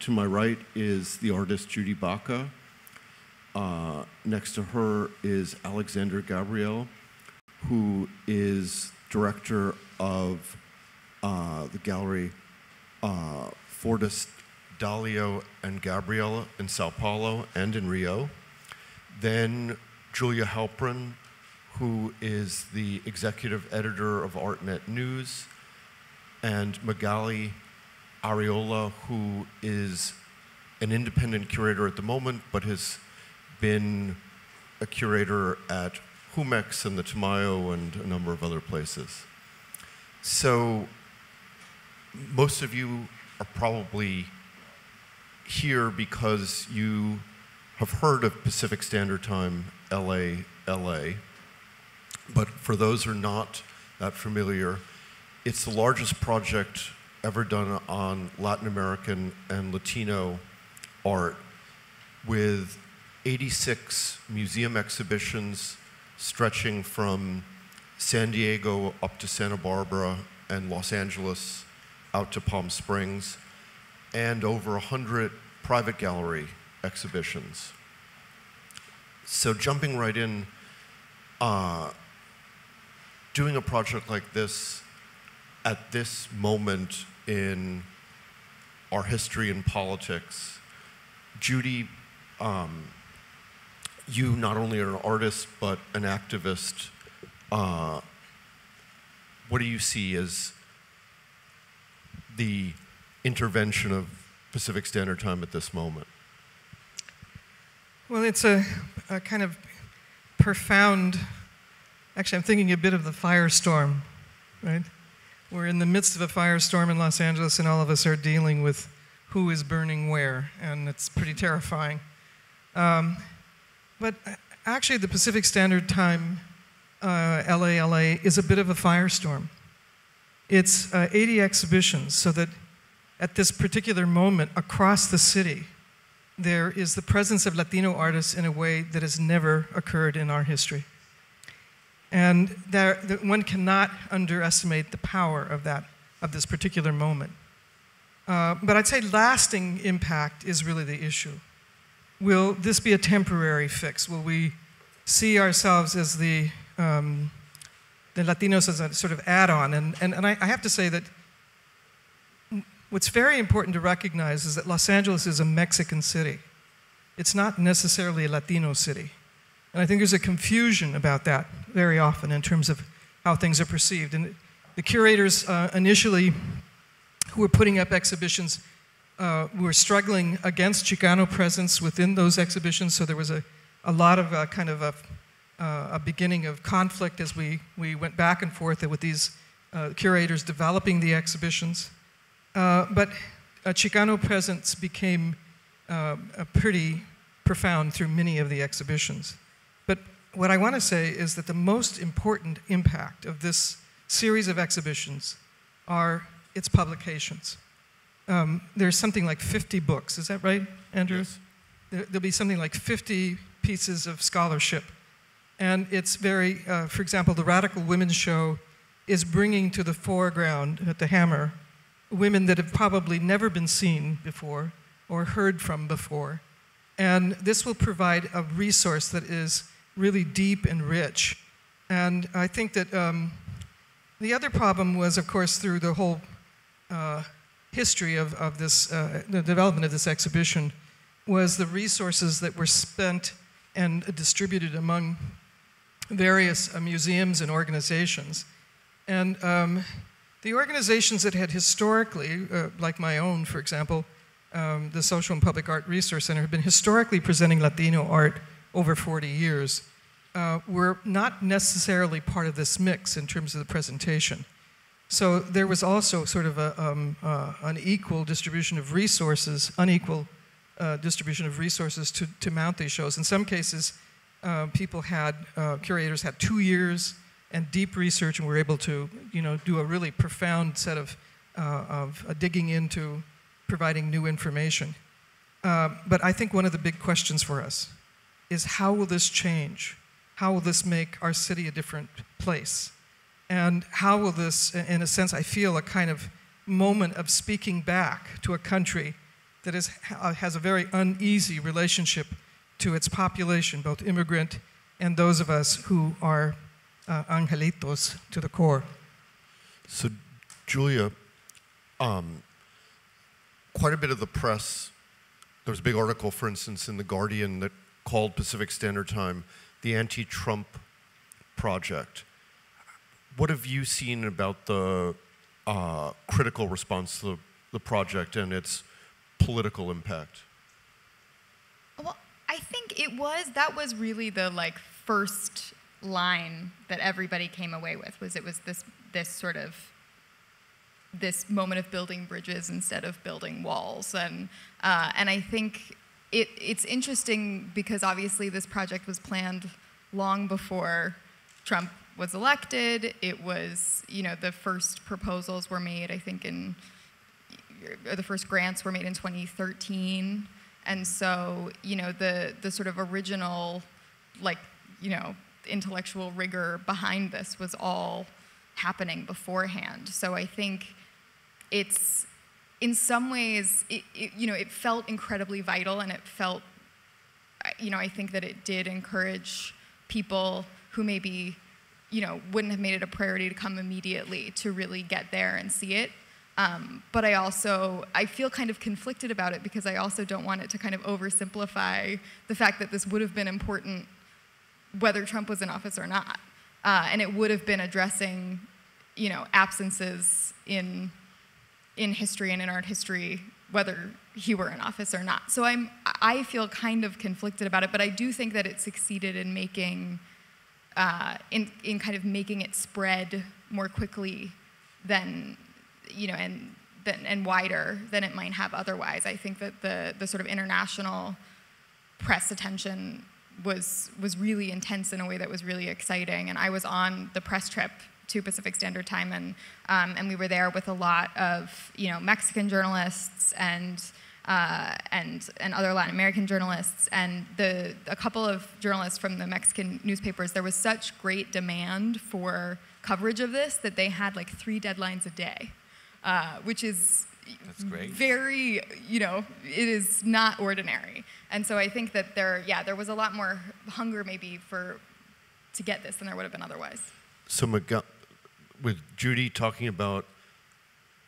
To my right is the artist Judy Baca. Uh, next to her is Alexandre Gabriel, who is director of uh, the gallery uh, Fortes D'Aloia and Gabriela in Sao Paulo and in Rio. Then Julia Halperin, who is the executive editor of ArtNet News, and Magali Arriola, who is an independent curator at the moment, but has been a curator at Jumex and the Tamayo and a number of other places. So most of you are probably here because you have heard of Pacific Standard Time LA, LA. But for those who are not that familiar, it's the largest project ever done on Latin American and Latino art with 86 museum exhibitions stretching from San Diego up to Santa Barbara and Los Angeles out to Palm Springs, and over 100 private gallery exhibitions. So, jumping right in, uh, doing a project like this at this moment in our history and politics, Judy, um, you not only are an artist but an activist. Uh, what do you see as the intervention of Pacific Standard Time at this moment? Well, it's a, a kind of profound. Actually, I'm thinking a bit of the firestorm, right? We're in the midst of a firestorm in Los Angeles, and all of us are dealing with who is burning where, and it's pretty terrifying. Um, but actually, the Pacific Standard Time uh, LALA is a bit of a firestorm. It's uh, 80 exhibitions, so that at this particular moment across the city, there is the presence of Latino artists in a way that has never occurred in our history. And there, one cannot underestimate the power of that, of this particular moment. Uh, but I'd say lasting impact is really the issue. Will this be a temporary fix? Will we see ourselves as the, um, the Latinos as a sort of add on? And, and, and I, I have to say that what's very important to recognize is that Los Angeles is a Mexican city. It's not necessarily a Latino city. And I think there's a confusion about that very often in terms of how things are perceived. And the curators uh, initially who were putting up exhibitions uh, were struggling against Chicano presence within those exhibitions, so there was a, a lot of uh, kind of a, uh, a, beginning of conflict as we, we went back and forth with these uh, curators developing the exhibitions. But Chicano presence became pretty profound through many of the exhibitions. What I want to say is that the most important impact of this series of exhibitions are its publications. Um, there's something like 50 books, is that right, Andrew? Yes. There, will be something like 50 pieces of scholarship. And it's very, uh, for example, the Radical Women's Show is bringing to the foreground at the Hammer women that have probably never been seen before or heard from before. And this will provide a resource that is really deep and rich. And I think that um, the other problem was, of course, through the whole uh, history of, of this, uh, the development of this exhibition, was the resources that were spent and distributed among various uh, museums and organizations. And um, the organizations that had historically, uh, like my own, for example, um, the Social and Public Art Resource Center, have been historically presenting Latino art over 40 years uh, were not necessarily part of this mix in terms of the presentation. So there was also sort of a, um, uh, an equal distribution of resources, unequal uh, distribution of resources to, to mount these shows. In some cases, uh, people had, uh, curators had two years and deep research and were able to, you know, do a really profound set of, uh, of digging into providing new information. but I think one of the big questions for us is how will this change? How will this make our city a different place? And how will this, in a sense, I feel a kind of moment of speaking back to a country that is, uh, has a very uneasy relationship to its population, both immigrant and those of us who are uh, angelitos to the core. So, Julia, um, quite a bit of the press, there was a big article, for instance, in The Guardian that called Pacific Standard Time the anti Trump project. What have you seen about the uh, critical response to the, the project and its political impact? Well, I think it was that was really the like first line that everybody came away with was it was this this sort of this moment of building bridges instead of building walls and uh, and I think it it's interesting because obviously this project was planned long before Trump was elected. It was you know the first proposals were made I think in the first grants were made in 2013 and so you know the the sort of original like you know intellectual rigor behind this was all happening beforehand. So I think it's in some ways, it, it, you know, it felt incredibly vital, and it felt, you know, I think that it did encourage people who maybe, you know, wouldn't have made it a priority to come immediately to really get there and see it. Um, but I also I feel kind of conflicted about it because I also don't want it to kind of oversimplify the fact that this would have been important whether Trump was in office or not. Uh, and it would have been addressing, you know, absences in, in history and in art history, whether he were in office or not. So I'm, I feel kind of conflicted about it, but I do think that it succeeded in making, uh, in, in kind of making it spread more quickly than, you know, and, than, and wider than it might have otherwise. I think that the, the sort of international press attention was was really intense in a way that was really exciting. And I was on the press trip to Pacific Standard Time, and um, and we were there with a lot of you know Mexican journalists and. Uh, and and other Latin American journalists and the a couple of journalists from the Mexican newspapers. There was such great demand for coverage of this that they had like three deadlines a day, uh, which is That's great. very you know it is not ordinary. And so I think that there, yeah, there was a lot more hunger maybe for to get this than there would have been otherwise. So, Magali, with Judy talking about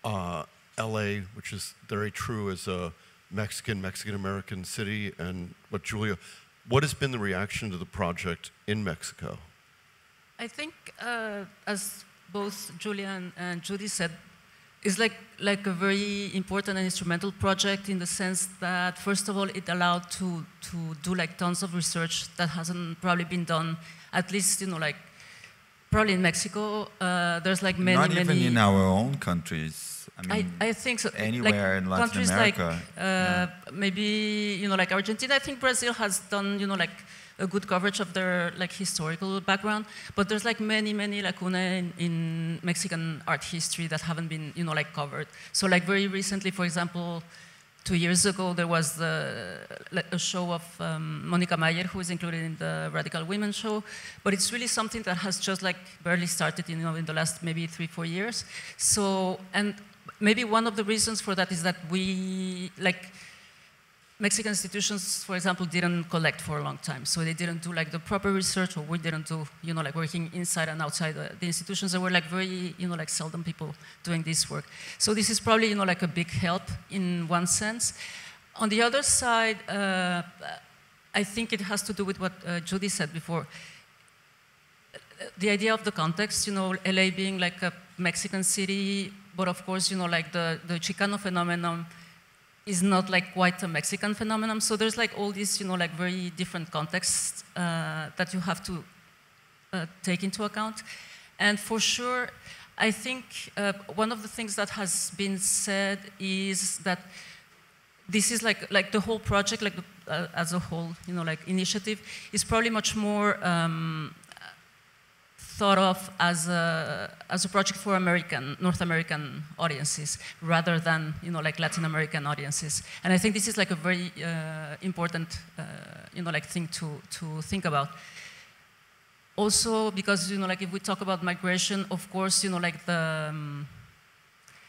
uh, LA, which is very true as a Mexican, Mexican American city, and what Julia, what has been the reaction to the project in Mexico? I think, uh, as both Julia and, and Judy said, it's like, like a very important and instrumental project in the sense that, first of all, it allowed to, to do like tons of research that hasn't probably been done, at least, you know, like probably in Mexico. Uh, there's like many, Not many. even in our own countries. I mean, I, I think so. anywhere like in Latin countries America, like uh, maybe you know like Argentina. I think Brazil has done you know like a good coverage of their like historical background, but there's like many many lacuna in, in Mexican art history that haven't been you know like covered. So like very recently, for example. Two years ago, there was the, a show of um, Monica Mayer, who is included in the Radical Women show. But it's really something that has just like barely started, you know, in the last maybe three, four years. So, and maybe one of the reasons for that is that we, like, Mexican institutions, for example, didn't collect for a long time. So they didn't do like the proper research or we didn't do, you know, like working inside and outside the, the, institutions. There were like very, you know, like seldom people doing this work. So this is probably, you know, like a big help in one sense. On the other side, uh, I think it has to do with what uh, Judy said before. The idea of the context, you know, LA being like a Mexican city, but of course, you know, like the, the Chicano phenomenon is not like quite a Mexican phenomenon. So there's like all these, you know, like very different contexts uh, that you have to uh, take into account. And for sure, I think uh, one of the things that has been said is that this is like like the whole project, like uh, as a whole, you know, like initiative, is probably much more um, thought of as a, as a project for American, North American audiences rather than, you know, like Latin American audiences. And I think this is like a very uh, important, uh, you know, like thing to, to think about. Also because, you know, like if we talk about migration, of course, you know, like the, um,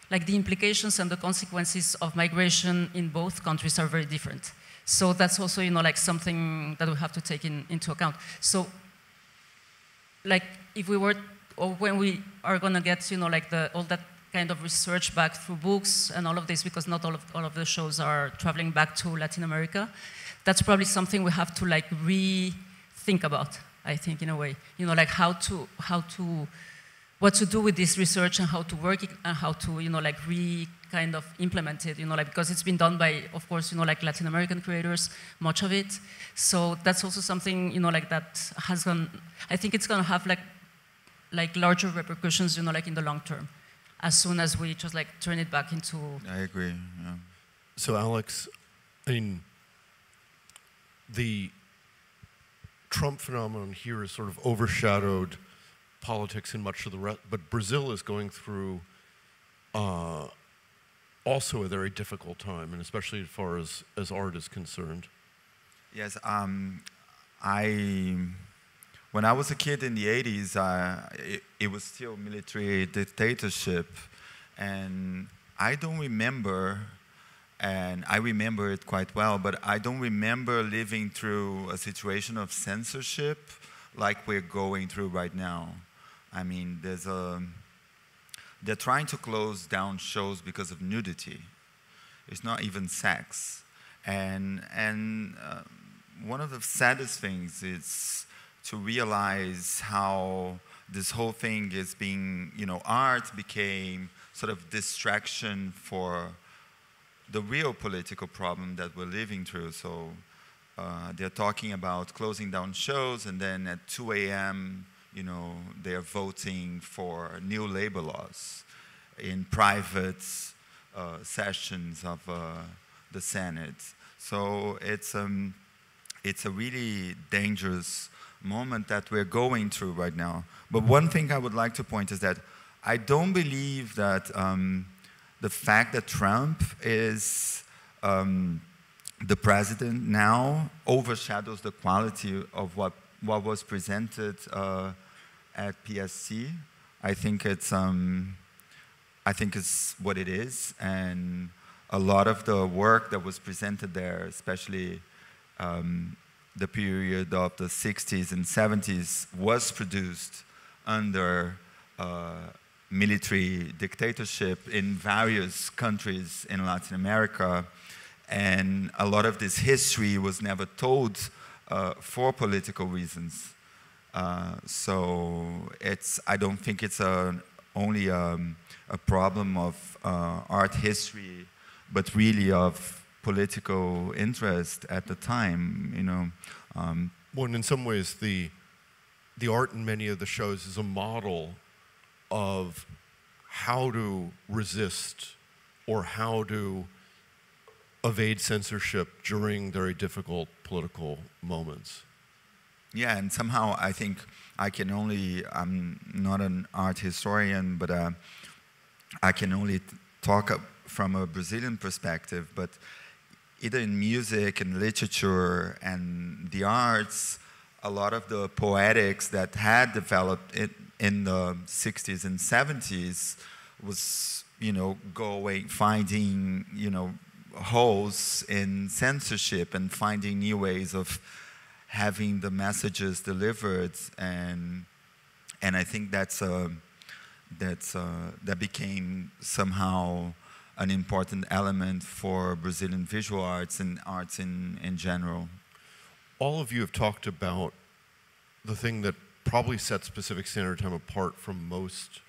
like the implications and the consequences of migration in both countries are very different. So that's also, you know, like something that we have to take in, into account. So, like, if we were, or when we are going to get, you know, like the, all that kind of research back through books and all of this, because not all of, all of the shows are traveling back to Latin America, that's probably something we have to, like, rethink about, I think, in a way. You know, like how to, how to, what to do with this research and how to work it and how to, you know, like re kind of implement it, you know, like because it's been done by, of course, you know, like Latin American creators, much of it. So that's also something, you know, like that has gone. I think it's going to have like, like larger repercussions, you know, like in the long term, as soon as we just like turn it back into. I agree. Yeah. So, Alex, I mean, the Trump phenomenon here is sort of overshadowed politics in much of the rest, but Brazil is going through uh, also a very difficult time, and especially as far as, as art is concerned. Yes, um, I when I was a kid in the 80s, uh, it, it, was still military dictatorship, and I don't remember, and I remember it quite well, but I don't remember living through a situation of censorship like we're going through right now. I mean, there's a they're trying to close down shows because of nudity. It's not even sex. And, and uh, one of the saddest things is to realize how this whole thing is being, you know, art became sort of distraction for the real political problem that we're living through. So uh, they're talking about closing down shows, and then at 2 a.m., you know, they're voting for new labor laws in private uh, sessions of uh, the Senate. So it's, um, it's a really dangerous moment that we're going through right now. But one thing I would like to point is that I don't believe that um, the fact that Trump is um, the president now overshadows the quality of what, what was presented uh, at PST. I think it's, um, I think it's what it is, and a lot of the work that was presented there, especially um, the period of the 60s and 70s, was produced under uh, military dictatorship in various countries in Latin America. And a lot of this history was never told uh, for political reasons. Uh, so it's, I don't think it's a, only a, um, a problem of uh, art history, but really of political interest at the time, you know. Um, well, and in some ways, the, the art in many of the shows is a model of how to resist or how to evade censorship during very difficult political moments. Yeah, and somehow I think I can only, I'm not an art historian, but uh, I can only talk from a Brazilian perspective, but either in music and literature and the arts, a lot of the poetics that had developed in, in the 60s and 70s was, you know, going, finding, you know, holes in censorship and finding new ways of having the messages delivered. And and I think that's a, that's a, that became somehow an important element for Brazilian visual arts and arts in, in general. All of you have talked about the thing that probably sets Pacific Standard Time apart from most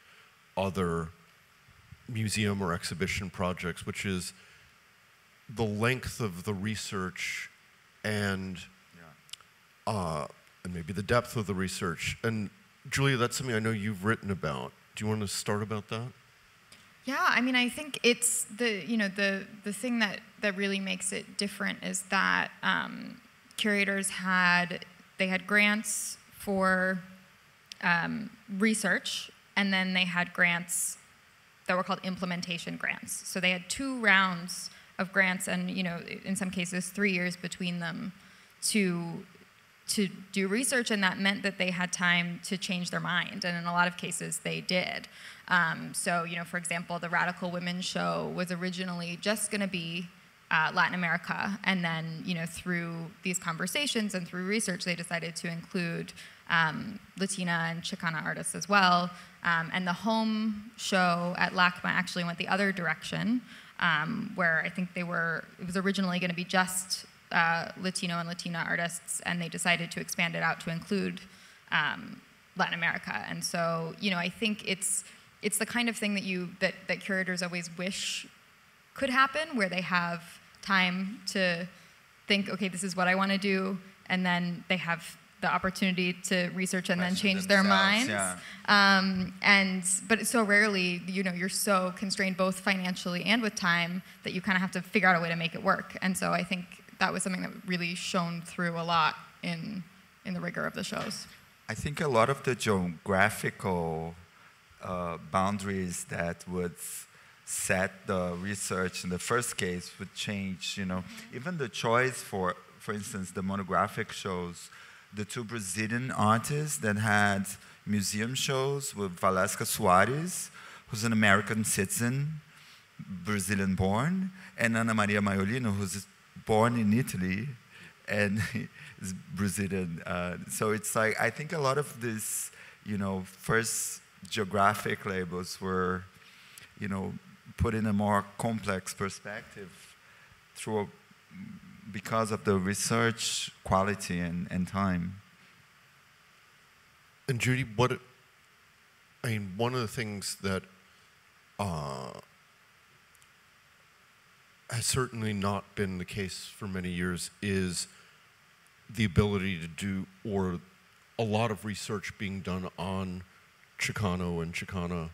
other museum or exhibition projects, which is the length of the research and uh, and maybe the depth of the research. And Julia, that's something I know you've written about. Do you want to start about that? Yeah, I mean, I think it's the you know the the thing that that really makes it different is that um, curators had they had grants for um, research, and then they had grants that were called implementation grants. So they had two rounds of grants, and you know, in some cases, three years between them to to do research, and that meant that they had time to change their mind. And in a lot of cases, they did. Um, so, you know, for example, the Radical Women show was originally just going to be uh, Latin America, and then, you know, through these conversations and through research, they decided to include um, Latina and Chicana artists as well. Um, and the home show at LACMA actually went the other direction, um, where I think they were, it was originally going to be just uh, Latino and Latina artists, and they decided to expand it out to include um, Latin America. And so, you know, I think it's it's the kind of thing that you that, that curators always wish could happen, where they have time to think, okay, this is what I want to do, and then they have the opportunity to research and then change their minds. yeah. Um, and but so rarely, you know, you're so constrained both financially and with time that you kind of have to figure out a way to make it work. And so I think that was something that really shone through a lot in in the rigor of the shows. I think a lot of the geographical uh, boundaries that would set the research in the first case would change. You know, even the choice for, for instance, the monographic shows, the two Brazilian artists that had museum shows with Valeska Soares, who's an American citizen, Brazilian born, and Anna Maria Maiolino, who's born in Italy and is Brazilian. Uh, so it's like, I think a lot of this, you know, first geographic labels were, you know, put in a more complex perspective through, a, because of the research quality and, and time. And Judy, what? I mean, one of the things that uh, has certainly not been the case for many years is the ability to do, or a lot of research being done on Chicano and Chicana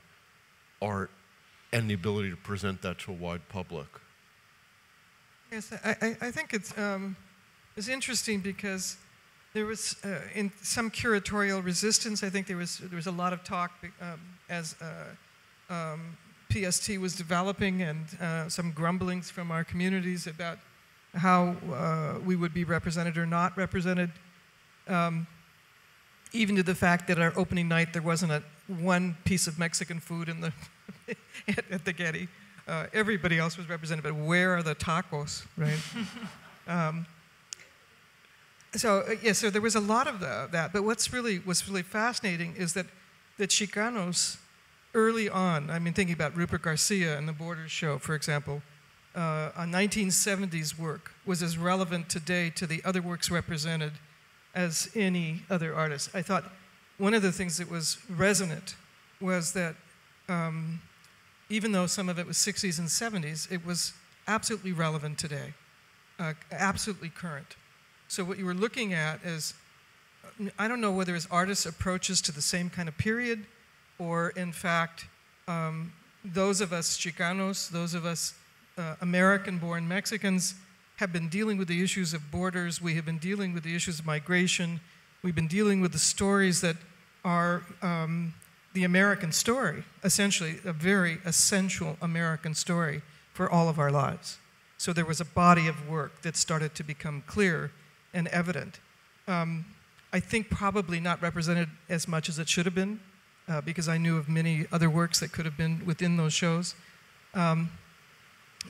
art, and the ability to present that to a wide public. Yes, I, I, think it's, um, it's interesting because there was, uh, in some curatorial resistance, I think there was, there was a lot of talk um, as uh, um, PST was developing and uh, some grumblings from our communities about how uh, we would be represented or not represented. Um, even to the fact that our opening night there wasn't a one piece of Mexican food in the at, at the Getty. Uh, everybody else was represented, but where are the tacos, right? um, so uh, yeah, so there was a lot of the, that. But what's really what's really fascinating is that the Chicanos early on. I mean, thinking about Rupert Garcia and the Borders Show, for example, uh, a 1970s work was as relevant today to the other works represented as any other artist. I thought one of the things that was resonant was that um, even though some of it was 60s and 70s, it was absolutely relevant today, uh, absolutely current. So what you were looking at is, I don't know whether it's artists' approaches to the same kind of period, or in fact, um, those of us Chicanos, those of us uh, American-born Mexicans, have been dealing with the issues of borders. We have been dealing with the issues of migration. We've been dealing with the stories that are um, the American story, essentially a very essential American story for all of our lives. So there was a body of work that started to become clear and evident. Um, I think probably not represented as much as it should have been, uh, because I knew of many other works that could have been within those shows. Um,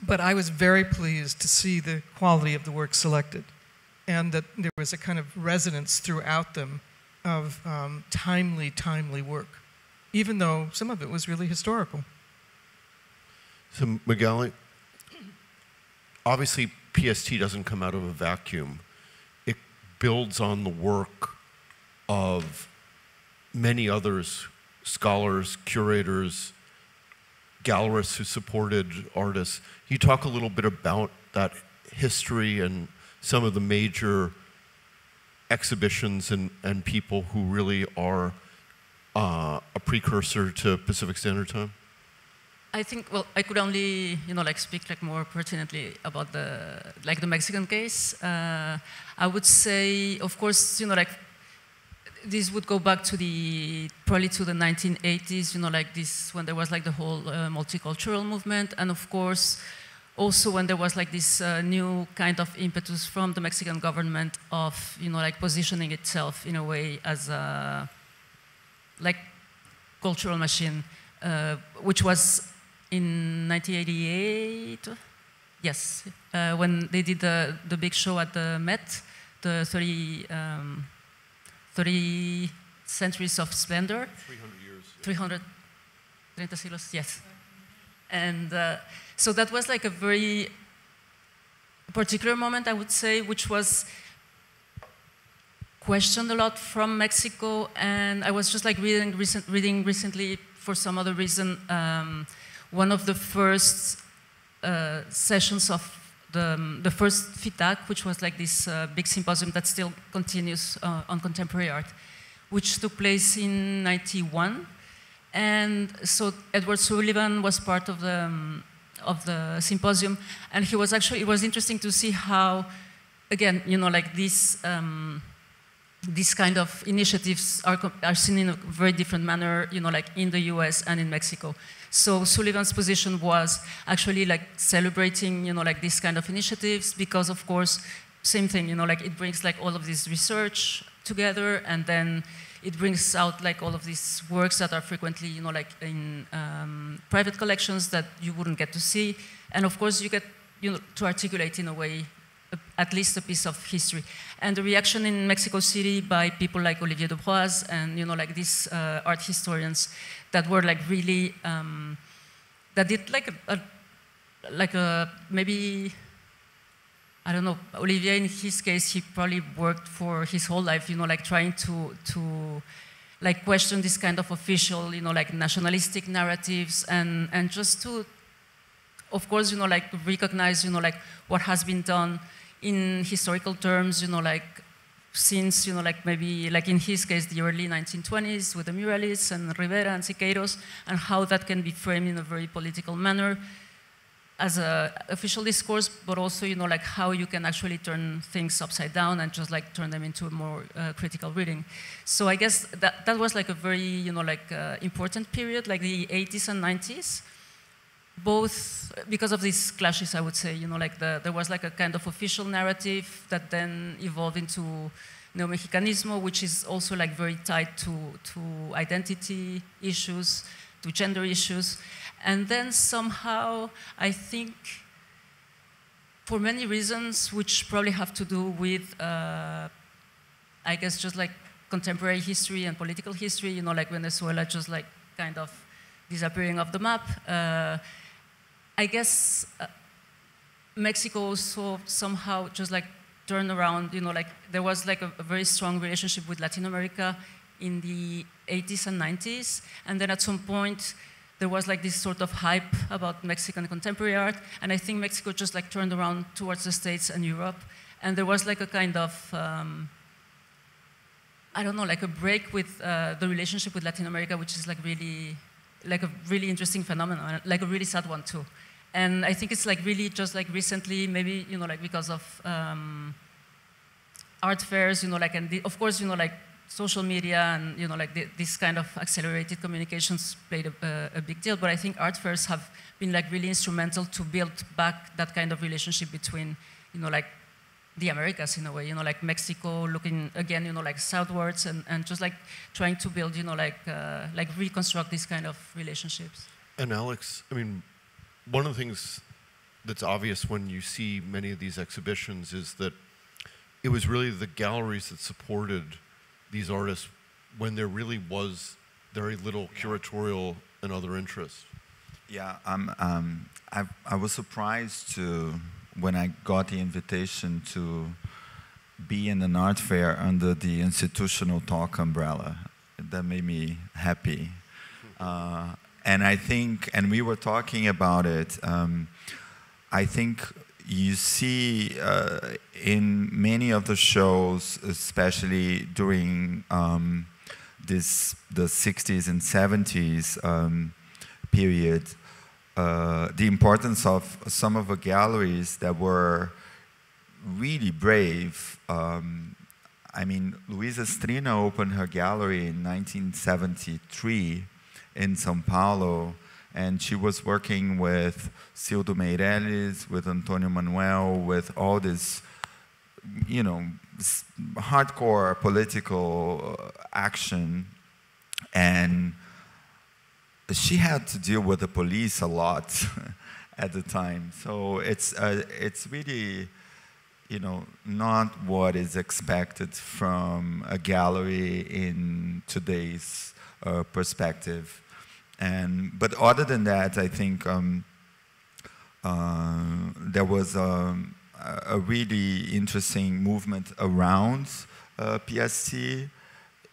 but I was very pleased to see the quality of the work selected and that there was a kind of resonance throughout them of um, timely, timely work, even though some of it was really historical. So, Magali, obviously PST doesn't come out of a vacuum. It builds on the work of many others, scholars, curators, gallerists who supported artists. Can you talk a little bit about that history and some of the major exhibitions and, and people who really are uh, a precursor to Pacific Standard Time? I think well, I could only you know like speak like more pertinently about the like the Mexican case. Uh, I would say, of course, you know like this would go back to the probably to the 1980s. You know like this when there was like the whole uh, multicultural movement, and of course, also when there was like this uh, new kind of impetus from the Mexican government of you know like positioning itself in a way as a like cultural machine, uh, which was in 1988. Yes, uh, when they did the the big show at the Met, the 30, um, 30 centuries of splendor. 300 years. 300 30 siglos, yes. And uh, so that was like a very particular moment, I would say, which was questioned a lot from Mexico. And I was just like reading, recent, reading recently, for some other reason, um, one of the first uh, sessions of the, um, the first FITAC, which was like this uh, big symposium that still continues uh, on contemporary art, which took place in 91. And so Edward Sullivan was part of the, um, of the symposium, and he was actually, it was interesting to see how, again, you know, like this, um, these kind of initiatives are, are seen in a very different manner, you know, like in the US and in Mexico. So Sullivan's position was actually like celebrating, you know, like these kind of initiatives because, of course, same thing, you know, like it brings like all of this research together and then it brings out like all of these works that are frequently, you know, like in um, private collections that you wouldn't get to see. And of course, you get, you know, to articulate in a way at least a piece of history. And the reaction in Mexico City by people like Olivier Debroise and you know like these uh, art historians that were like really um, that did like a, a, like a maybe I don't know Olivier in his case he probably worked for his whole life you know like trying to to like question this kind of official you know like nationalistic narratives and and just to of course you know like recognize you know like what has been done in historical terms, you know, like since, you know, like maybe, like in his case, the early 1920s with the muralists and Rivera and Siqueiros, and how that can be framed in a very political manner as an official discourse, but also, you know, like how you can actually turn things upside down and just like turn them into a more uh, critical reading. So I guess that, that was like a very, you know, like uh, important period, like the 80s and 90s both because of these clashes, I would say, you know, like the, there was like a kind of official narrative that then evolved into neo-Mexicanismo, which is also like very tied to, to identity issues, to gender issues. And then somehow, I think, for many reasons, which probably have to do with, uh, I guess, just like contemporary history and political history, you know, like Venezuela just like kind of disappearing off the map. Uh, I guess uh, Mexico also somehow just like turned around, you know, like there was like a, a, very strong relationship with Latin America in the 80s and 90s. And then at some point, there was like this sort of hype about Mexican contemporary art. And I think Mexico just like turned around towards the States and Europe. And there was like a kind of, um, I don't know, like a break with uh, the relationship with Latin America, which is like really, like a really interesting phenomenon, like a really sad one too. And I think it's like really just like recently, maybe, you know, like because of um, art fairs, you know, like, and the, of course, you know, like social media and, you know, like the, this kind of accelerated communications played a, a, big deal. But I think art fairs have been like really instrumental to build back that kind of relationship between, you know, like the Americas in a way, you know, like Mexico looking again, you know, like southwards and, and just like trying to build, you know, like, uh, like reconstruct these kind of relationships. And Alex, I mean, one of the things that's obvious when you see many of these exhibitions is that it was really the galleries that supported these artists when there really was very little curatorial and other interests. Yeah, um, um, I, I was surprised to when I got the invitation to be in an art fair under the institutional talk umbrella. That made me happy. Uh, and I think, and we were talking about it, um, I think you see uh, in many of the shows, especially during um, this the 60s and 70s um, period, uh, the importance of some of the galleries that were really brave. Um, I mean, Luisa Strina opened her gallery in 1973 in Sao Paulo, and she was working with Cildo Meireles, with Antonio Manuel, with all this, you know, hardcore political uh, action, and she had to deal with the police a lot at the time. So it's uh, it's really, you know, not what is expected from a gallery in today's uh, perspective. And but other than that, I think um, uh, there was um, a, a really interesting movement around uh, PST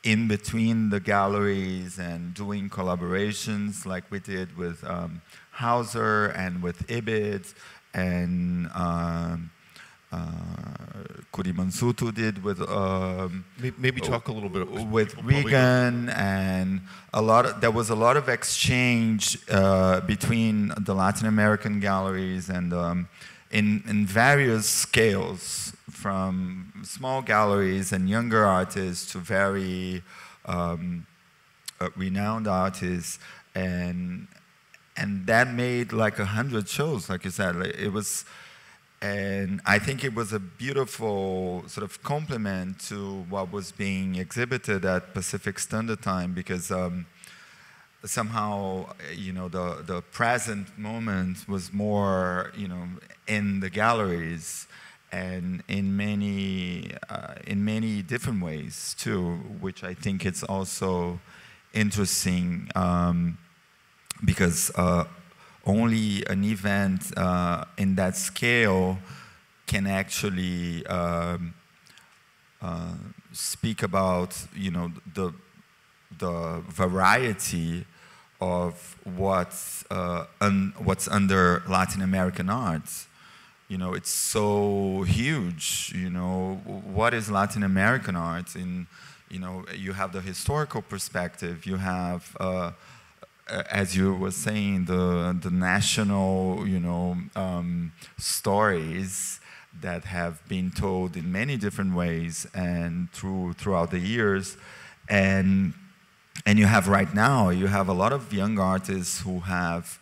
in between the galleries and doing collaborations like we did with um, Hauser and with Ibid and um, uh, Kurimanzutto did with um, Maybe talk a little bit with Regan and a lot of, there was a lot of exchange uh, between the Latin American galleries and um, in, in various scales from small galleries and younger artists to very um, uh, renowned artists. And and that made like a hundred shows like you said. Like, it was and I think it was a beautiful sort of complement to what was being exhibited at Pacific Standard Time because um, somehow, you know, the, the present moment was more, you know, in the galleries and in many, uh, in many different ways too, which I think it's also interesting um, because uh, only an event uh, in that scale can actually um, uh, speak about you know the the variety of what's uh, un, what's under Latin American arts. You know, it's so huge. You know, what is Latin American art? In you know, you have the historical perspective. You have uh, as you were saying, the the national, you know, um, stories that have been told in many different ways and through throughout the years, and and you have right now, you have a lot of young artists who have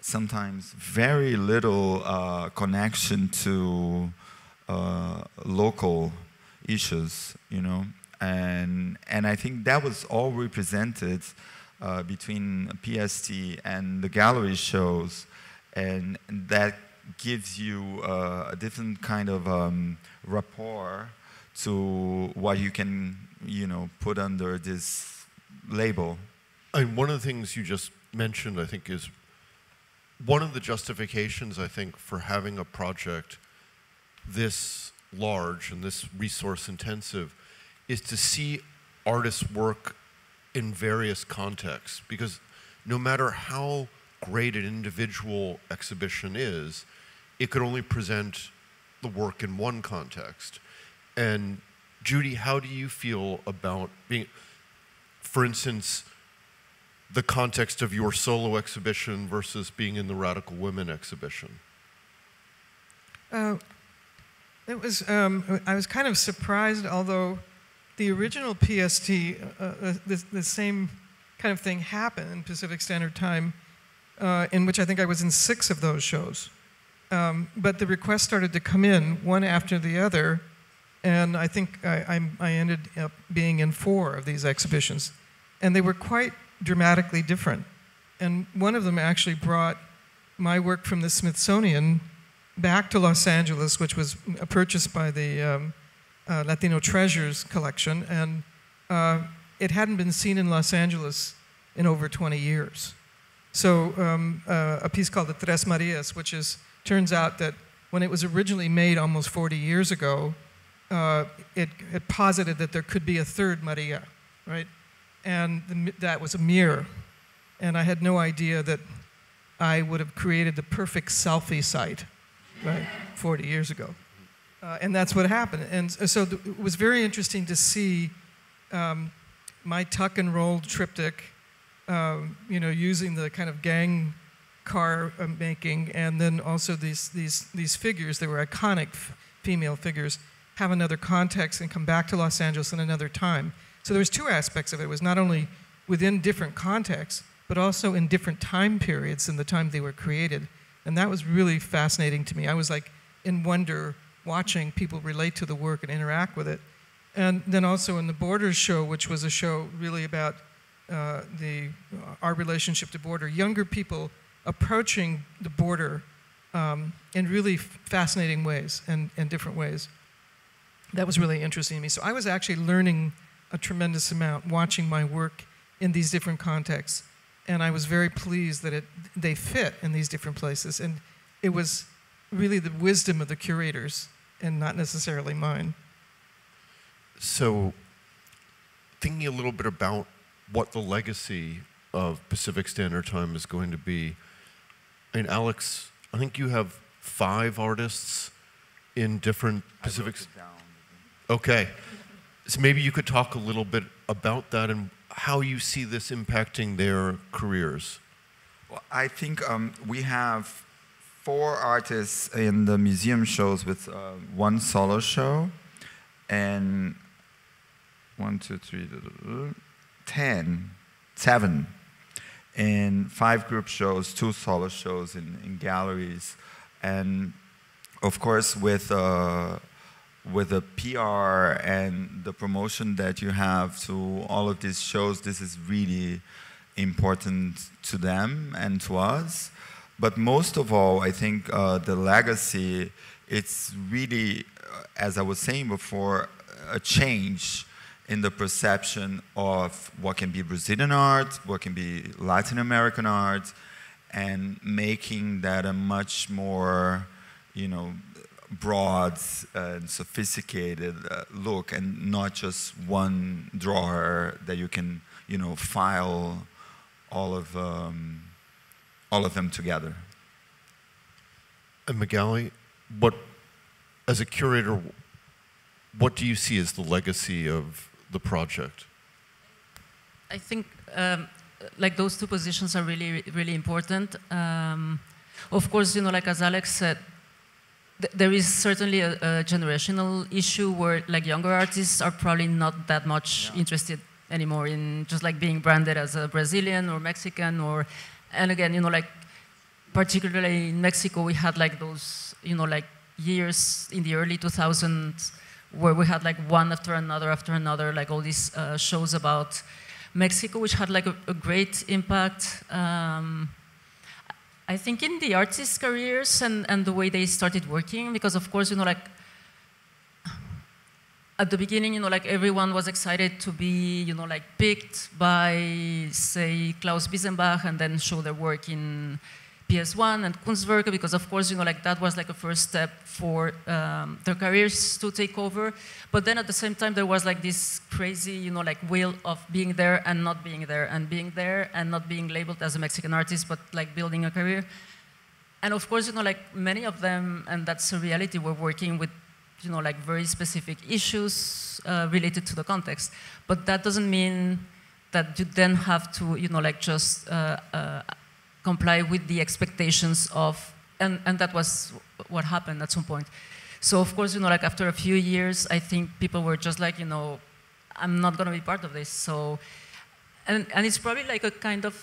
sometimes very little uh, connection to uh, local issues, you know, and and I think that was all represented uh, between PST and the gallery shows, and that gives you uh, a different kind of um, rapport to what you can, you know, put under this label. And one of the things you just mentioned, I think, is one of the justifications, I think, for having a project this large and this resource intensive is to see artists work in various contexts. Because no matter how great an individual exhibition is, it could only present the work in one context. And Judy, how do you feel about being, for instance, the context of your solo exhibition versus being in the Radical Women exhibition? Uh, it was, um, I was kind of surprised, although the original PST, uh, uh, the, the same kind of thing happened in Pacific Standard Time, uh, in which I think I was in six of those shows. Um, but the requests started to come in one after the other, and I think I, I'm- I ended up being in four of these exhibitions. And they were quite dramatically different. And one of them actually brought my work from the Smithsonian back to Los Angeles, which was purchased by the um, uh, Latino Treasures collection, and uh, it hadn't been seen in Los Angeles in over 20 years. So um, uh, a piece called the Tres Marias, which is turns out that when it was originally made almost 40 years ago, uh, it, it posited that there could be a third Maria, right? And the, that was a mirror. And I had no idea that I would have created the perfect selfie site, right, 40 years ago. Uh, and that's what happened. And so it was very interesting to see um, my tuck and roll triptych, um, you know, using the kind of gang car uh, making, and then also these, these, these figures, they were iconic female figures, have another context and come back to Los Angeles in another time. So there was two aspects of it. It was not only within different contexts, but also in different time periods in the time they were created. And that was really fascinating to me. I was like in wonder watching people relate to the work and interact with it. And then also in the Borders show, which was a show really about uh, the, our relationship to border, younger people approaching the border um, in really fascinating ways and, and different ways. That was really interesting to me. So I was actually learning a tremendous amount watching my work in these different contexts. And I was very pleased that it, they fit in these different places. And it was really the wisdom of the curators and not necessarily mine. So, thinking a little bit about what the legacy of Pacific Standard Time is going to be, I mean, Alex, I think you have five artists in different Pacific. Okay. So maybe you could talk a little bit about that and how you see this impacting their careers. Well, I think um, we have four artists in the museum shows with uh, one solo show and one, two, three, ten, seven, and five group shows, two solo shows in, in galleries. And of course, with uh, with the PR and the promotion that you have to all of these shows, this is really important to them and to us. But most of all, I think uh, the legacy, it's really, uh, as I was saying before, a change in the perception of what can be Brazilian art, what can be Latin American art, and making that a much more, you know, broad and sophisticated uh, look and not just one drawer that you can you know file all of um, all of them together. And Magali, what as a curator what do you see as the legacy of the project? I think um, like those two positions are really really important. Um, of course you know like as Alex said there is certainly a, a, generational issue where like younger artists are probably not that much yeah. interested anymore in just like being branded as a Brazilian or Mexican or and again you know like particularly in Mexico we had like those you know like years in the early 2000s where we had like one after another after another like all these uh, shows about Mexico which had like a, a great impact. Um, I think in the artists' careers and, and the way they started working, because of course, you know, like at the beginning, you know, like everyone was excited to be, you know, like picked by, say, Klaus Biesenbach and then show their work in PS1 and Kunstwerke because of course, you know, like that was like a first step for um, their careers to take over. But then at the same time, there was like this crazy, you know, like will of being there and not being there and being there and not being labeled as a Mexican artist, but like building a career. And of course, you know, like many of them, and that's a reality, were working with, you know, like very specific issues uh, related to the context. But that doesn't mean that you then have to, you know, like just uh, uh, comply with the expectations of, and, and that was what happened at some point. So of course, you know, like after a few years, I think people were just like, you know, I'm not going to be part of this. So, and, and it's probably like a kind of,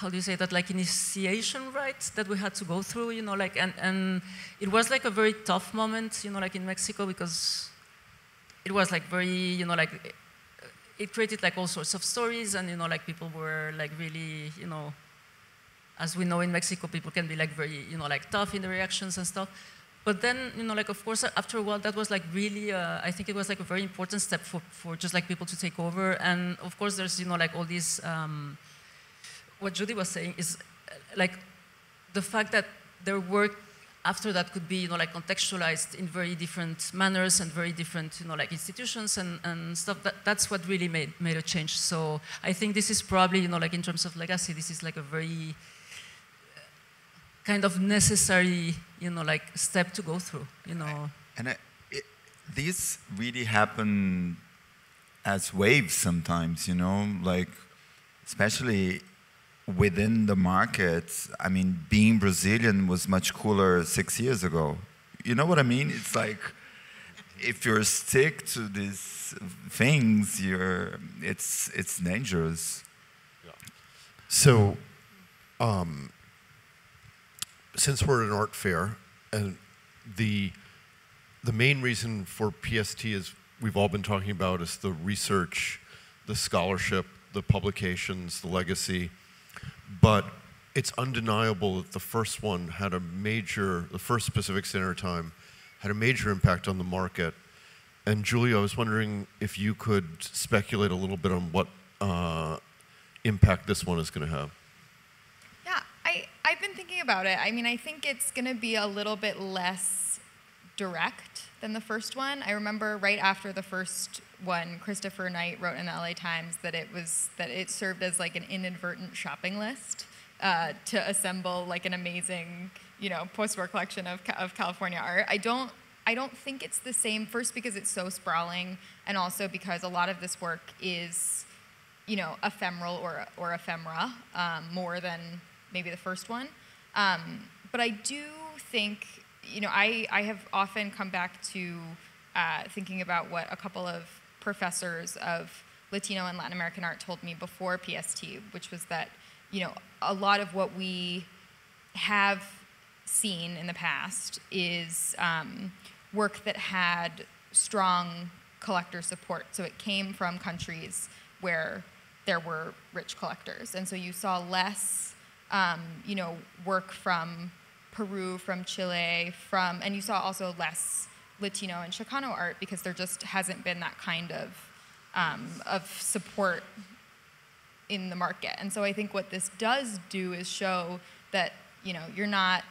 how do you say that, like initiation right that we had to go through, you know, like, and, and it was like a very tough moment, you know, like in Mexico because it was like very, you know, like, it created like all sorts of stories and, you know, like people were like really, you know, as we know in Mexico, people can be like very, you know, like tough in the reactions and stuff. But then, you know, like of course, after a while, that was like really, uh, I think it was like a very important step for, for just like people to take over. And of course, there's, you know, like all these, um, what Judy was saying is uh, like the fact that their work after that could be, you know, like contextualized in very different manners and very different, you know, like institutions and, and stuff. That, that's what really made, made a change. So I think this is probably, you know, like in terms of legacy, this is like a very, kind of necessary, you know, like step to go through, you know. And it, it, these really happen as waves sometimes, you know, like especially within the market. I mean, being Brazilian was much cooler six years ago. You know what I mean? It's like if you're stick to these things, you're it's it's dangerous. Yeah. So, um, since we're at an art fair, and the the main reason for PST is we've all been talking about is the research, the scholarship, the publications, the legacy, but it's undeniable that the first one had a major, the first Pacific Standard Time had a major impact on the market. And Julia, I was wondering if you could speculate a little bit on what uh, impact this one is going to have. Yeah, I, I've been thinking about it. I mean, I think it's going to be a little bit less direct than the first one. I remember right after the first one, Christopher Knight wrote in the LA Times that it was that it served as like an inadvertent shopping list uh, to assemble like an amazing, you know, post-war collection of, of California art. I don't I don't think it's the same. First, because it's so sprawling, and also because a lot of this work is, you know, ephemeral or or ephemera um, more than maybe the first one. Um, but I do think you know, I, I have often come back to uh, thinking about what a couple of professors of Latino and Latin American art told me before PST, which was that, you know, a lot of what we have seen in the past is um, work that had strong collector support. So it came from countries where there were rich collectors. And so you saw less, um, you know, work from Peru, from Chile, from, and you saw also less Latino and Chicano art because there just hasn't been that kind of, um, of support in the market. And so I think what this does do is show that, you know, you're not,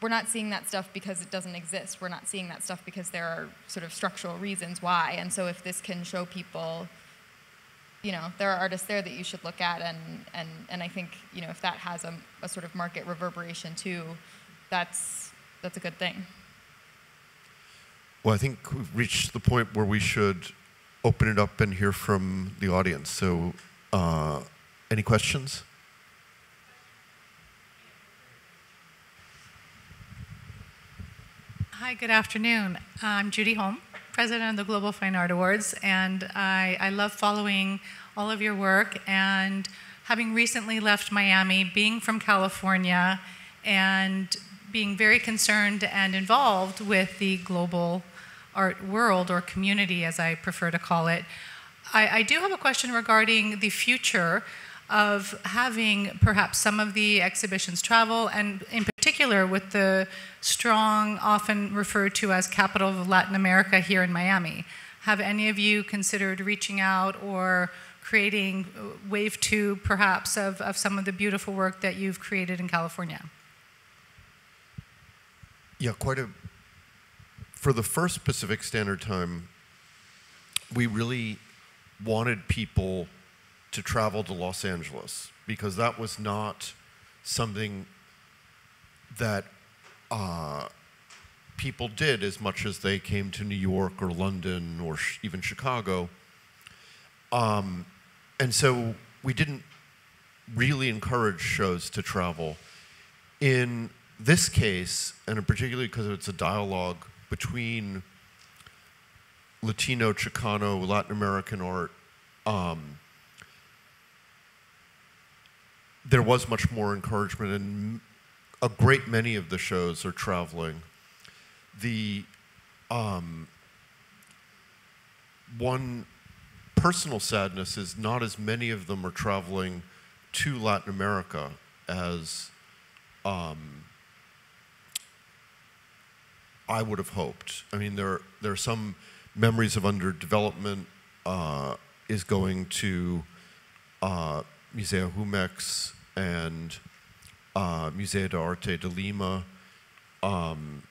we're not seeing that stuff because it doesn't exist. We're not seeing that stuff because there are sort of structural reasons why. And so if this can show people you know, there are artists there that you should look at, and, and, and I think, you know, if that has a, a sort of market reverberation too, that's, that's a good thing. Well, I think we've reached the point where we should open it up and hear from the audience. So, uh, any questions? Hi, good afternoon. I'm Judy Holm president of the Global Fine Art Awards, and I, I love following all of your work. And having recently left Miami, being from California, and being very concerned and involved with the global art world or community, as I prefer to call it, I, I do have a question regarding the future of having perhaps some of the exhibitions travel, and in particular with the strong, often referred to as capital of Latin America here in Miami. Have any of you considered reaching out or creating uh, wave two, perhaps, of, of some of the beautiful work that you've created in California? Yeah, quite a. For the first Pacific Standard Time, we really wanted people to travel to Los Angeles because that was not something that uh, people did as much as they came to New York or London or even Chicago. Um, and so we didn't really encourage shows to travel. In this case, and particularly because it's a dialogue between Latino, Chicano, Latin American art, um, there was much more encouragement, and a great many of the shows are traveling. The um, one personal sadness is not as many of them are traveling to Latin America as um, I would have hoped. I mean, there there are some memories of underdevelopment uh, is going to uh, Museo Jumex and uh, Museo de Arte de Lima. Um,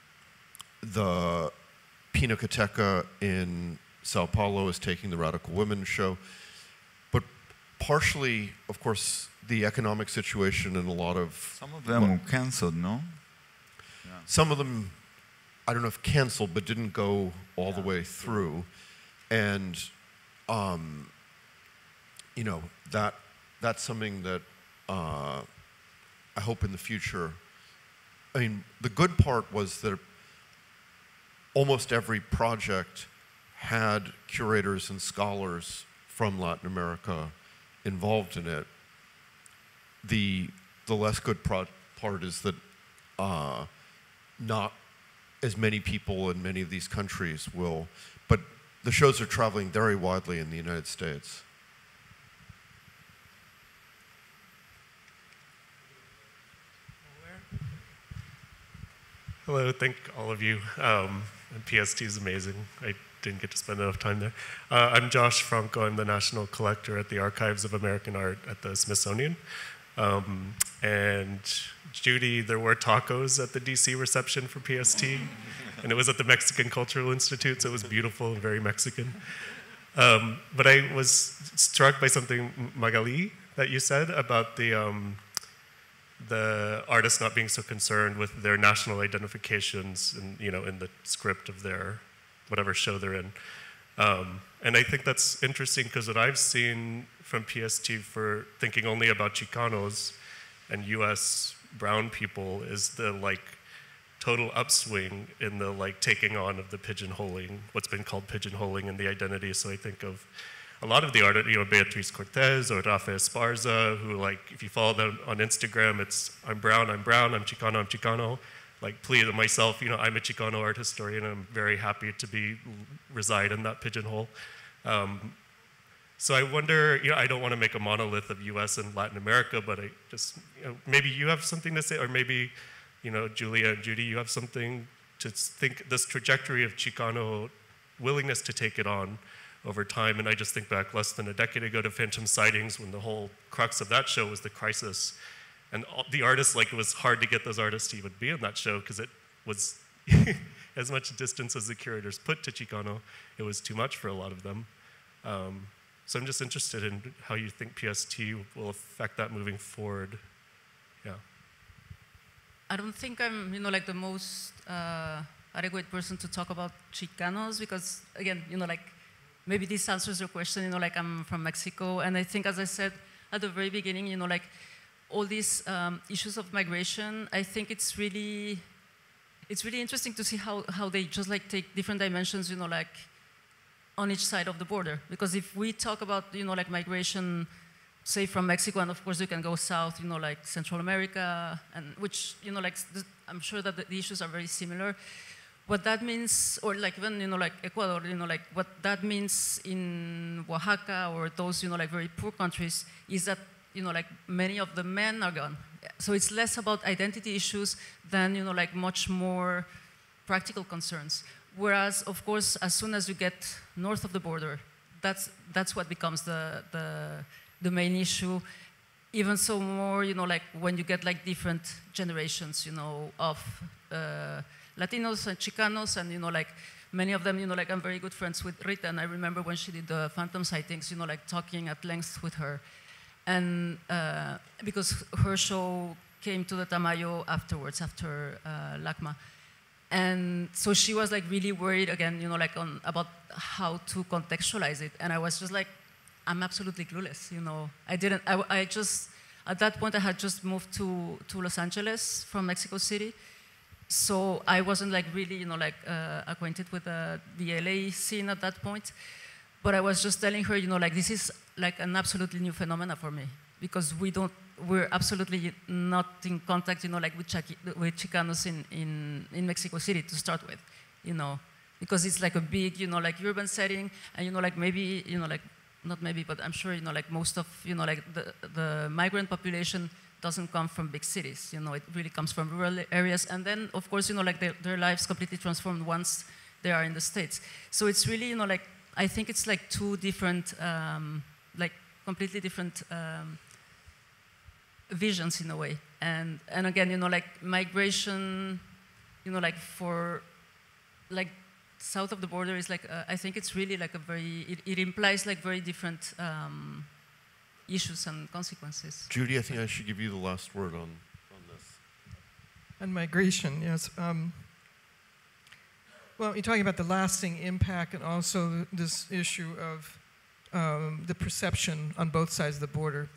the Pinacoteca in Sao Paulo is taking the Radical Women show. But partially, of course, the economic situation and a lot of. Some of them were canceled, no? Yeah. Some of them, I don't know if canceled, but didn't go all yeah. the way through. And, um, you know, that that's something that uh, I hope in the future. I mean, the good part was that almost every project had curators and scholars from Latin America involved in it. the the less good part is that uh, not as many people in many of these countries will, but the shows are traveling very widely in the United States. Hello, thank all of you. Um, PST is amazing. I didn't get to spend enough time there. Uh, I'm Josh Franco. I'm the national collector at the Archives of American Art at the Smithsonian. Um, and Judy, there were tacos at the DC reception for PST, and it was at the Mexican Cultural Institute, so it was beautiful and very Mexican. Um, but I was struck by something, Magali, that you said about the, um, the artists not being so concerned with their national identifications and, you know, in the script of their whatever show they're in. Um, and I think that's interesting because what I've seen from PST for thinking only about Chicanos and US brown people is the like total upswing in the like taking on of the pigeonholing, what's been called pigeonholing in the identity. So I think of a lot of the art, you know, Beatriz Cortez or Rafa Esparza, who like, if you follow them on Instagram, it's I'm brown, I'm brown, I'm Chicano, I'm Chicano. Like, please, myself, you know, I'm a Chicano art historian, I'm very happy to be reside in that pigeonhole. Um, so I wonder, you know, I don't want to make a monolith of U.S. and Latin America, but I just, you know, maybe you have something to say, or maybe, you know, Julia and Judy, you have something to think this trajectory of Chicano willingness to take it on over time. And I just think back less than a decade ago to Phantom Sightings when the whole crux of that show was the crisis. And all, the artists, like it was hard to get those artists to even be in that show because it was as much distance as the curators put to Chicano, it was too much for a lot of them. Um, so I'm just interested in how you think PST will affect that moving forward. Yeah. I don't think I'm, you know, like the most uh, adequate person to talk about Chicanos because, again, you know, like maybe this answers your question. You know, like I'm from Mexico, and I think, as I said at the very beginning, you know, like all these um, issues of migration, I think it's really, it's really interesting to see how, how they just like take different dimensions. You know, like on each side of the border. Because if we talk about, you know, like migration, say from Mexico, and of course you can go south, you know, like Central America, and which, you know, like I'm sure that the issues are very similar what that means, or like even, you know, like Ecuador, you know, like what that means in Oaxaca or those, you know, like very poor countries is that, you know, like many of the men are gone. So it's less about identity issues than, you know, like much more practical concerns. Whereas, of course, as soon as you get north of the border, that's, that's what becomes the, the, the main issue. Even so more, you know, like when you get like different generations, you know, of uh, Latinos and Chicanos, and you know, like many of them, you know, like I'm very good friends with Rita, and I remember when she did the Phantom sightings, you know, like talking at length with her, and uh, because her show came to the Tamayo afterwards, after uh, LACMA. And so she was like really worried again, you know, like on about how to contextualize it. And I was just like, I'm absolutely clueless, you know. I didn't, I, I just, at that point I had just moved to, to Los Angeles from Mexico City so I wasn't like really, you know, like uh, acquainted with the, the LA scene at that point. But I was just telling her, you know, like this is like an absolutely new phenomena for me. Because we don't, we're absolutely not in contact, you know, like with, with Chicanos in, in, in Mexico City to start with, you know, because it's like a big, you know, like urban setting, and you know, like maybe, you know, like not maybe, but I'm sure, you know, like most of, you know, like the, the migrant population doesn't come from big cities. You know, it really comes from rural areas. And then, of course, you know, like their, their lives completely transformed once they are in the States. So it's really, you know, like, I think it's like two different, um, like completely different um, visions in a way. And, and again, you know, like migration, you know, like for, like south of the border is like, uh, I think it's really like a very, it, it implies like very different um, issues and consequences. Judy, I think I should give you the last word on, on this. And migration, yes. Um, well, you're talking about the lasting impact and also this issue of um, the perception on both sides of the border.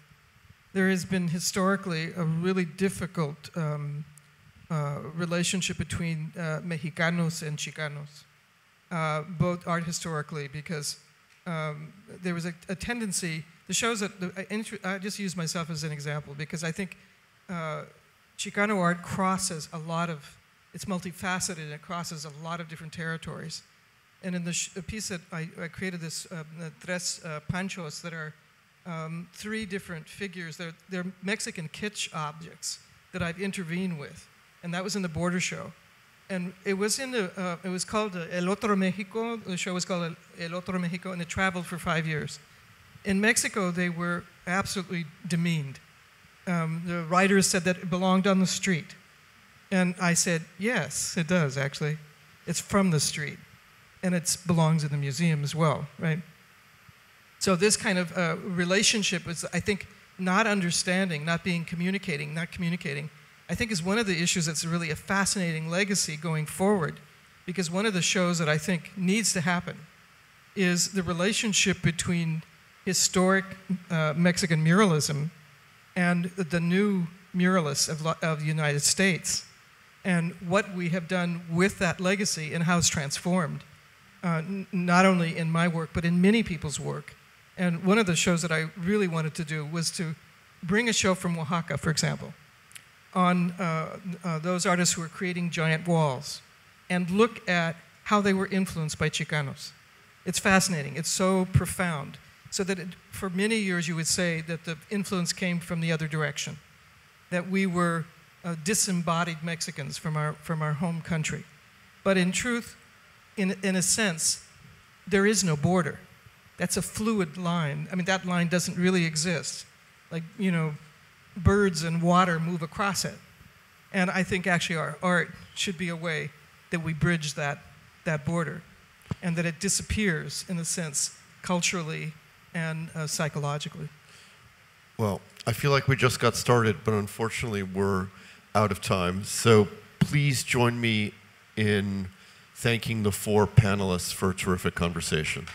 There has been historically a really difficult um, uh, relationship between uh, Mexicanos and Chicanos, uh, both art historically, because um, there was a, a tendency, the shows that, the, I, I just use myself as an example because I think uh, Chicano art crosses a lot of, it's multifaceted and it crosses a lot of different territories. And in the piece that I, I created, this uh, tres uh, panchos that are um, three different figures. They're, they're Mexican kitsch objects that I've intervened with, and that was in the border show. And it was in the, uh, it was called uh, El Otro Mexico. The show was called El, Otro Mexico, and it traveled for five years. In Mexico, they were absolutely demeaned. Um, the writers said that it belonged on the street. And I said, yes, it does, actually. It's from the street. And it belongs in the museum as well, right? So this kind of uh, relationship is, I think, not understanding, not being communicating, not communicating, I think is one of the issues that's really a fascinating legacy going forward. Because one of the shows that I think needs to happen is the relationship between historic uh, Mexican muralism and the new muralists of, of the United States and what we have done with that legacy and how it's transformed, uh, not only in my work, but in many people's work. And one of the shows that I really wanted to do was to bring a show from Oaxaca, for example, on uh, uh, those artists who are creating giant walls and look at how they were influenced by Chicanos. It's fascinating, it's so profound. So that it, for many years you would say that the influence came from the other direction, that we were uh, disembodied Mexicans from our, from our home country. But in truth, in, in a sense, there is no border. That's a fluid line. I mean, that line doesn't really exist. Like, you know, birds and water move across it. And I think actually our art should be a way that we bridge that, that border and that it disappears, in a sense, culturally and uh, psychologically. Well, I feel like we just got started, but unfortunately we're out of time. So please join me in thanking the four panelists for a terrific conversation.